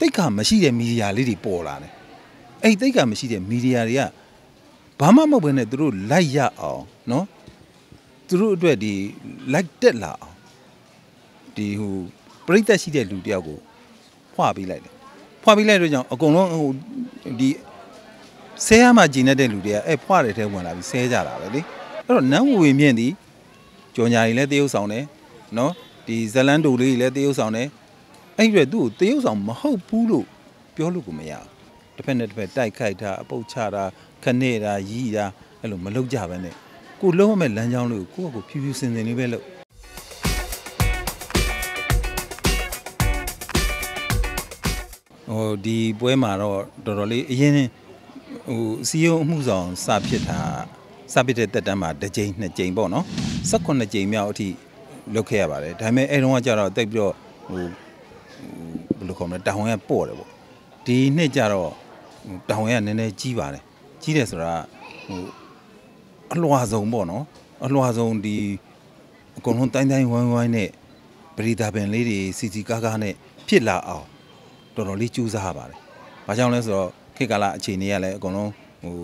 တိတ်ခါမရှိတဲ့မီဒီယာလေးတွေပေါ်လာတယ်အဲ့တိတ်ခါမရှိတဲ့မီဒီယာတွေကဘာမှမဟုတ်ဘဲနဲ့သူတို့လိုက်ရအောင်နော်သူတို့အတွက်ဒီ like တက်လာအောင်ဒီဟိုပြိသက်ရှိတဲ့လူတယောက်ကိုဖွာပေးလိုက်တယ်ဖွာပေးလိုက်တော့ကြောင့်အကုန်လုံးဟိုဒီဆဲရမှဂျင်းနေတဲ့လူတွေကအဲ့ဖွာတဲ့ထဲဝင်လာပြီးဆဲကြတာပဲလေအဲ့တော့နန်းဝေမြင့်ဒီကြော်ညာကြီးလည်းတရုပ်ဆောင်တယ်နော်ဒီဇလန်တူလေးကြီးလည်းတရုပ်ဆောင်တယ် အဲ့ဒီတော့သူ့ကိုတရုပ်ဆောင်မဟုတ်ဘူးလို့ပြောလို့ကိုမရဘူးတစ်ဖက်နဲ့တစ်ဖက်တိုက်ခိုက်တာအပုတ်ချတာခနဲ့တာရီးတာအဲ့လိုမလုပ်ကြဘဲနဲ့ကိုလုံးဝမဲ့လမ်းကြောင်းလေးကိုကိုယ့်အကိုဖြူဖြူစင်စင်လေးပဲလုပ်ဟိုဒီပွဲမှာတော့တော်တော်လေးအရင်ဟိုစီယုံအမှုဆောင်စဖြစ်တာစဖြစ်တဲ့တက်တန်းမှာတစ်ကြိမ်နှစ်ကြိမ်ပေါ့နော်18ကြိမ်မြောက်အထိလုပ်ခဲ့ရပါတယ်ဒါပေမဲ့အဲ့တုန်းကကျတော့တိတ်ပြီးတော့ဟိုဘယ် လိုခေါ်မလဲတောင်ဝင်ကပေါ့တယ်ပေါ့ဒီနှစ်ကျတော့တောင်ဝင်ကနည်းနည်းကြီးပါတယ်ကြီးတယ်ဆိုတာဟိုအလွှာဆုံးပေါ့နော်အလွှာဆုံးဒီအကုန်လုံးတိုင်းတိုင်းဝိုင်းဝိုင်းနဲ့ပရိသတ်ပင်လေးတွေစီစီကားကားနဲ့ဖြစ်လာအောင်တော်တော်လေးကြိုးစားရပါတယ်။ဘာကြောင့်လဲဆိုတော့ခေတ်ကာလအခြေအနေကလည်းအကုန်လုံးဟို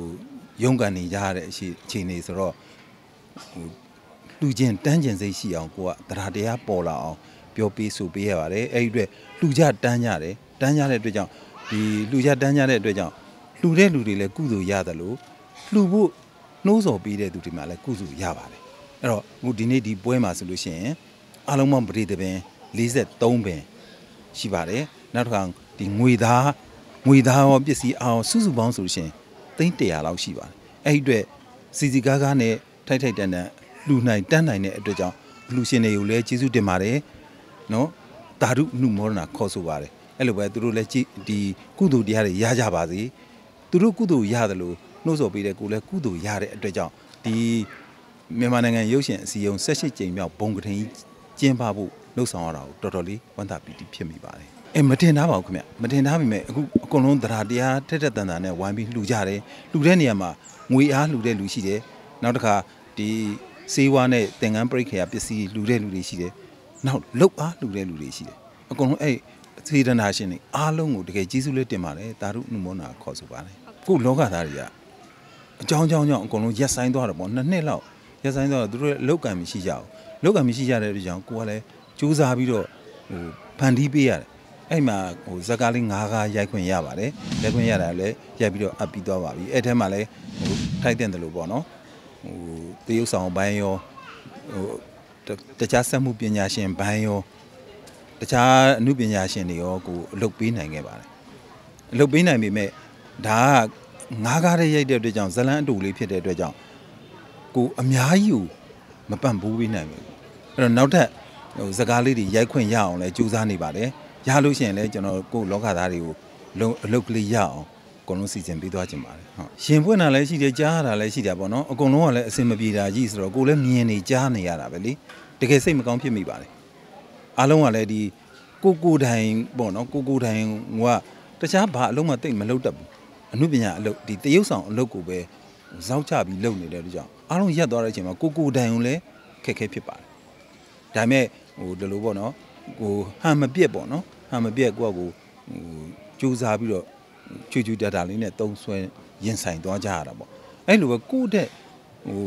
ရုန်းကန်နေကြရတဲ့အခြေအနေဆိုတော့ဟိုလူချင်းတန်းကျင်စိတ်ရှိအောင်ကိုကတရားတရားပေါ်လာအောင် ပြောပေးဆိုပေးရပါတယ်။အဲ့ဒီအတွက်လူကြတန်းကြတယ်တန်းကြတဲ့အတွက်ကြောင့်ဒီလူကြတန်းကြတဲ့အတွက်ကြောင့်လူတဲ့လူတွေလည်းကုသိုလ်ရတယ်လို့လှူဖို့နှိုးဆော်ပေးတဲ့သူတွေမှလည်းကုစုရပါတယ်အဲ့တော့ဟိုဒီနေ့ဒီပွဲမှာဆိုလို့ရှိရင်အလုံးမပရိသပင်43ပင်ရှိပါတယ်နောက်တစ်ခါဒီငွေသားငွေသားရောပစ္စည်းအောင်စုစုပေါင်းဆိုလို့ရှိရင်သိန်း100လောက်ရှိပါတယ်အဲ့ဒီအတွက်စီစီကားကားနဲ့ထိုက်ထိုက်တန်တန်လှူနိုင်တန်းနိုင်တဲ့အတွက်ကြောင့်လူရှင်တွေကိုလည်းကျေးဇူးတင်ပါတယ် နော်တာရုနှုမောဒနာခေါ်ဆိုပါတယ်အဲ့လိုပဲသူတို့လည်းဒီကုသိုလ်တရားတွေရကြပါစေသူတို့ကုသိုလ်ရတယ်လို့နှိုးဆော်ပေးတဲ့ကိုလည်းကုသိုလ်ရတဲ့အတွက်ကြောင့်ဒီမြန်မာနိုင်ငံရုပ်ရှင်အစည်းအရုံး18ကြိမ်မြောက်ဘုံကထင်ကြီးကျင်းပဖို့လှုပ်ဆောင်ရတာကိုတော်တော်လေးဝမ်းသာပီတိဖြစ်မိပါတယ်အဲမတင်သားပါဘူးခင်ဗျမတင်သားမိမဲ့အခုအကုန်လုံးတရားတရားထက်ထက်တန်တန်နဲ့ဝိုင်းပြီးလှူကြတယ်လှူတဲ့နေရာမှာငွေအားလှူတဲ့လူရှိတယ်နောက်တစ်ခါဒီစေးဝါးနဲ့သင်္ကန်းပရိခေယပစ္စည်းလှူတဲ့လူတွေရှိတယ် နောက်လုတ်အားလှူတဲ့လူတွေရှိတယ်အကုန်လုံးအဲ့စေတနာရှင်တွေအားလုံးကိုတကယ်ကျေးဇူးလေးတင်ပါတယ်တာရုနှုမောနာခေါ်ဆိုပါတယ်ခုလောကသားတွေကအကြောင်းကြောင်းကြောင့်အကုန်လုံးရက်ဆိုင်သွားတယ်ပေါ့နှစ်နှစ်လောက်ရက်ဆိုင်သွားတော့သူတို့လောက်ကံမရှိကြဘူးလောက်ကံမရှိကြတဲ့အတွက်ကြောင့်ကိုကလည်းစူးစမ်းပြီးတော့ဟိုဖန်တီးပေးရတယ်အဲ့မှာဟိုဇက်ကားလေး၅ကားရိုက်ခွင့်ရပါတယ်ရိုက်ခွင့်ရတာလည်းရိုက်ပြီးတော့အပ်ပြီးသွားပါပြီအဲ့ထဲမှာလည်းဟိုထိုက်တဲ့တယ်လို့ပေါ့နော်ဟိုတရုပ်ဆောင်ဘိုင်းရောဟို တခြားစက်မှုပညာရှင်ဘိုင်းရောတခြားအမှုပညာရှင်တွေရောကိုအလုပ်ပေးနိုင်ခဲ့ပါတယ်အလုပ်ပေးနိုင်ပေမဲ့ဒါကငါးကားတဲ့ရိုက်တဲ့အတွက်ကြောင့်ဇလန်းအတူလေးဖြစ်တဲ့အတွက်ကြောင့်ကိုအများကြီးကိုမပန့်ဘူးပေးနိုင်ဘူးအဲ့တော့နောက်ထပ်ဟိုစကားလေးတွေရိုက်ခွင့်ရအောင်လဲကြိုးစားနေပါတယ်ရလို့ရှိရင်လည်းကျွန်တော်ကိုလောကသားတွေကိုအလုပ်ကလေးရအောင် အကုန်လုံးစီစဉ်ပေးသွားခြင်းပါတယ်ဟုတ်ရှင်ပွင့်တာလည်းရှိတယ်ကြားရတာလည်းရှိတယ်ပေါ့နော်အကုန်လုံးကလည်းအစင်မပြေတာကြီးဆိုတော့ကိုလည်းမြင်နေကြားနေရတာပဲလေတကယ်စိတ်မကောင်းဖြစ်မိပါတယ်အားလုံးကလည်းဒီကိုကိုတိုင်ပေါ့နော်ကိုကိုတိုင်ကတခြားဘာအလုံးမသိမလုပ်တတ်ဘူးအမှုပညာအလုပ်ဒီတရုပ်ဆောင်အလုပ်ကိုပဲဇောက်ချပြီးလုပ်နေတဲ့လူကြောင့်အားလုံးရက်သွားတဲ့အချိန်မှာကိုကိုတိုင်ုံလည်းခက်ခဲဖြစ်ပါတယ်ဒါပေမဲ့ဟိုဒီလိုပေါ့နော်ကိုဟန်မပြက်ပေါ့နော်ဟန်မပြက်ကိုကကိုဟိုစူးစမ်းပြီးတော့ ချွချွတတာလေးနဲ့တုံးဆွဲရင်ဆိုင်သွားကြရတာပေါ့အဲ့လိုပဲကိုတဲ့ဟို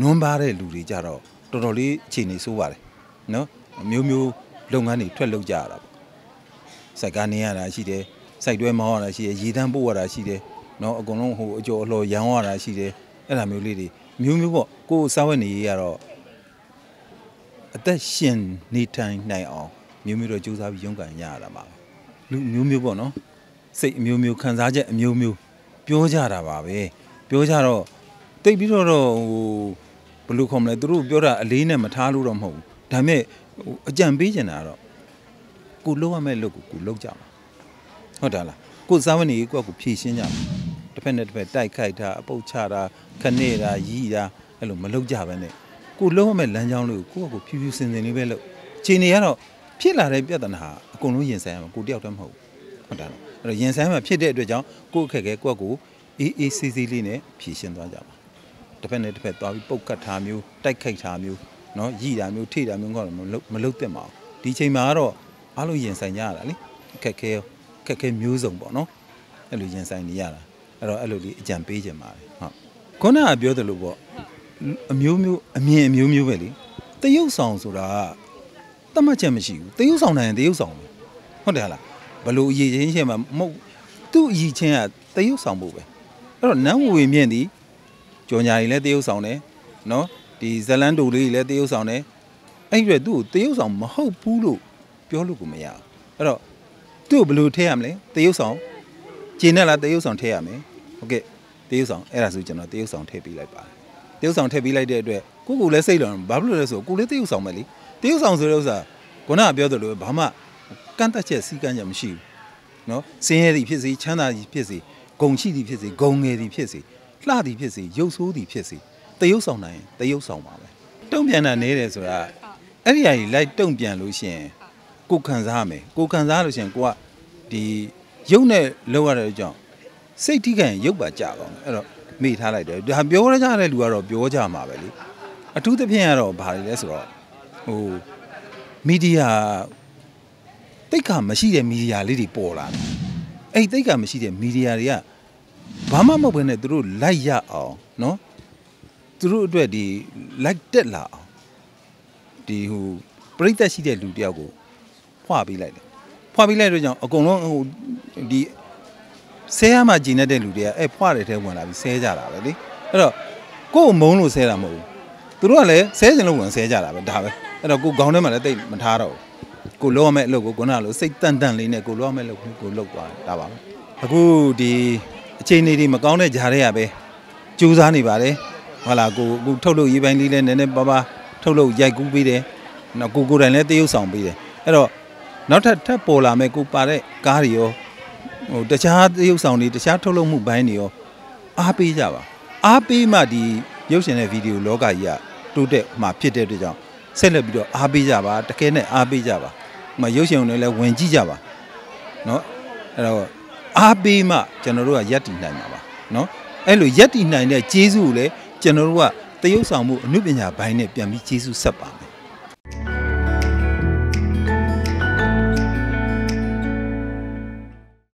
နွမ်းပါတဲ့လူတွေကြတော့တော်တော်လေးအခြေအနေဆိုးပါတယ်နော်မျိုးမျိုးလုပ်ငန်းတွေထွက်လုပ်ကြရတာပေါ့စိုက်ကနေရတာရှိတယ်စိုက်တွဲမောင်းရတာရှိတယ်ရေတန်းပို့ရတာရှိတယ်နော်အကုန်လုံးဟိုအကျော်အလှော်ရောင်းရတာရှိတယ်အဲ့ဒါမျိုးလေးတွေမျိုးမျိုးပေါ့ကိုယ်စားဝတ်နေရတော့အသက်ရှင်နေထိုင်နိုင်အောင်မျိုးမျိုးတော့ကြိုးစားပြီးရုန်းကန်ရတာပါလူမျိုးမျိုးပေါ့နော် စိတ်အမျိုးမျိုးခံစားချက်အမျိုးမျိုးပြောကြတာပါပဲပြောကြတော့တိတ်ပြီးတော့ဟိုဘယ်လိုခေါ်မလဲသူတို့ပြောတာအလေးနဲ့မထားလို့တော့မဟုတ်ဘူးဒါပေမဲ့ဟိုအကြံပေးချင်တာတော့ကိုလုံးရမဲ့လို့ကိုကိုလုံးကြပါဟုတ်တယ်လားကိုစားမနေကိုကကိုဖြည့်ရှင်းကြမှာတစ်ဖက်နဲ့တစ်ဖက်တိုက်ခိုက်တာအပုတ်ချတာခနဲ့တာရီးတာအဲ့လိုမလုပ်ကြဘဲနဲ့ကိုလုံးဝမဲ့လမ်းကြောင်းလေးကိုကိုကကိုဖြူဖြူစင်စင်လေးပဲလုပ်ခြေနေရတော့ဖြစ်လာတဲ့ပြဿနာဟာအကုန်လုံးရင်ဆိုင်ရမှာကိုတယောက်တည်းမဟုတ်ဘူးဟုတ်တယ်လား အဲ့တော့ရင်ဆိုင်မှာဖြစ်တဲ့အတွက်ကြောင့်ကိုအခက်ခဲကိုကကိုအေးအေးဆေးဆေးလေးနဲ့ဖြည့်ရှင်းသွားကြပါတစ်ဖက်နဲ့တစ်ဖက်သွားပြီးပုတ်ကတ်ထားမျိုးတိုက်ခိုက်ထားမျိုးเนาะရီတာမျိုးထိတာမျိုးကတော့မလုပ်မလုပ်သင့်ပါဘူးဒီချိန်မှာကတော့အားလုံးရင်ဆိုင်ကြရတာလေအခက်ခဲရော ခက်ခဲမျိုးစုံပေါ့နော်အဲ့လိုရင်ဆိုင်နေရတာအဲ့တော့အဲ့လိုလေးအကြံပေးခြင်းပါတယ်ဟုတ်ခုနကပြောသလိုပေါ့အမျိုးမျိုးအမြင်အမျိုးမျိုးပဲလေတရုပ်ဆောင်ဆိုတာတတ်မှတ်ချက်မရှိဘူးတရုပ်ဆောင်နိုင်ရင်တရုပ်ဆောင်ပဲဟုတ်တယ်ဟလား ဘလို့အရေးချင်းချင်းမှာမဟုတ်သူ့အရေးချင်းကတရုပ်ဆောင်ဖို့ပဲအဲ့တော့နန်းဝေမြင့်ဒီကြော်ညာတွေလည်းတရုပ်ဆောင်တယ်နော်ဒီဇလန်တူလေးတွေလည်းတရုပ်ဆောင်တယ်အဲ့ဒီတော့သူ့ကိုတရုပ်ဆောင်မဟုတ်ဘူးလို့ပြောလို့ကိုမရဘူးအဲ့တော့သူ့ကိုဘယ်လိုထည့်ရမလဲတရုပ်ဆောင်ကျင်းနဲ့လားတရုပ်ဆောင်ထည့်ရမယ်ဟုတ်ကဲ့တရုပ်ဆောင်အဲ့ဒါဆိုကျွန်တော်တရုပ်ဆောင်ထည့်ပေးလိုက်ပါတယ်တရုပ်ဆောင်ထည့်ပေးလိုက်တဲ့အတွက်ကိုကိုလည်းစိတ်လောင်ဘာဖြစ်လို့လဲဆိုကိုလည်းတရုပ်ဆောင်ပဲလေတရုပ်ဆောင်ဆိုတဲ့ဥစ္စာခုနကပြောသလိုပဲဘာမှ ကန့်တက်ချက်စီကန့်ချက်မရှိဘူးနော်စင်းရဲသည်ဖြစ်စေချမ်းသာသည်ဖြစ်စေဂုံရှိသည်ဖြစ်စေဂုံငယ်သည်ဖြစ်စေလှသည်ဖြစ်စေရုပ်ဆိုးသည်ဖြစ်စေတရုပ်ဆောင်နိုင်ရင်တရုပ်ဆောင်ပါပဲတုံ့ပြန်တာနေတယ်ဆိုတာအဲ့ဒီအရာကြီးလိုက်တုံ့ပြန်လို့ရှိရင်ကိုခံစားရမယ်ကိုခံစားလို့ရှိရင်ကိုကဒီရုပ်နဲ့လောက်ရတဲ့အကြောင်းစိတ်ထိခိုင်ရုပ်ပါကြပါမယ်အဲ့တော့မိထားလိုက်တယ်ဒါပြောရကြတဲ့လူကတော့ပြောကြမှာပဲလေအထူးသဖြင့်ကတော့ဘာလဲဆိုတော့ဟိုမီဒီယာ တိတ်ခါမရှိတဲ့မီဒီယာလေးတွေပေါ်လာတယ်အဲ့တိတ်ခါမရှိတဲ့မီဒီယာတွေကဘာမှမဟုတ်ဘဲနဲ့သူတို့လိုက်ရအောင်နော်သူတို့အတွက်ဒီ like တက်လာအောင်ဒီဟိုပြိသက်ရှိတဲ့လူတယောက်ကိုဖွာပေးလိုက်တယ်ဖွာပေးလိုက်တော့ကြောင့်အကုန်လုံးဟိုဒီဆဲရမှဂျင်းနေတဲ့လူတွေကအဲ့ဖွာတဲ့ထဲဝင်လာပြီးဆဲကြတာပဲလေအဲ့တော့ကိုယ်မုန်းလို့ဆဲတာမဟုတ်ဘူးသူတို့ကလည်းဆဲစင်လို့ဝင်ဆဲကြတာပဲဒါပဲအဲ့တော့ကိုခေါင်းထဲမှာလည်းတိတ်မထားတော့ဘူး ကိုလောရမယ့်အလုပ်ကိုခုနကလိုစိတ်တန်တန်လေးနဲ့ကိုလောရမယ့်အလုပ်ကိုကိုလုပ်သွားတာပါပဲအခုဒီအခြေအနေတွေမကောင်းတဲ့ဂျားတွေကပဲကြိုးစားနေပါတယ်ဟုတ်လားကိုအခုထုတ်လို့ရေးပိုင်းလေးလည်းနည်းနည်းပါးပါးထုတ်လို့ရိုက်ကူးပေးတယ်နော်ကိုကိုယ်တိုင်လည်းတရုပ်ဆောင်ပေးတယ်အဲ့တော့နောက်ထပ်ထပ်ပေါ်လာမဲ့ကိုပါတဲ့ကားတွေရောဟိုတခြားတရုပ်ဆောင်တွေတခြားထုတ်လုပ်မှုဘိုင်းတွေရောအားပေးကြပါအားပေးမှဒီရုပ်ရှင်တဲ့ဗီဒီယိုလောကကြီးကတိုးတက်မှဖြစ်တဲ့အတွက်ကြောင့် ဆက်လက်ပြီးတော့အားပေးကြပါတကယ်နဲ့အားပေးကြပါဟိုမှာရုပ်ရှင်တွေလည်းဝင်ကြည့်ကြပါเนาะအဲ့တော့အားပေးမှကျွန်တော်တို့ကယက်တည်နိုင်မှာပါเนาะအဲ့လိုယက်တည်နိုင်တဲ့ဂျေဇုကိုလည်းကျွန်တော်တို့ကတရုပ်ဆောင်မှုအမှုပညာဘိုင်းနဲ့ပြန်ပြီးဂျေဇုဆက်ပါမယ် ယ်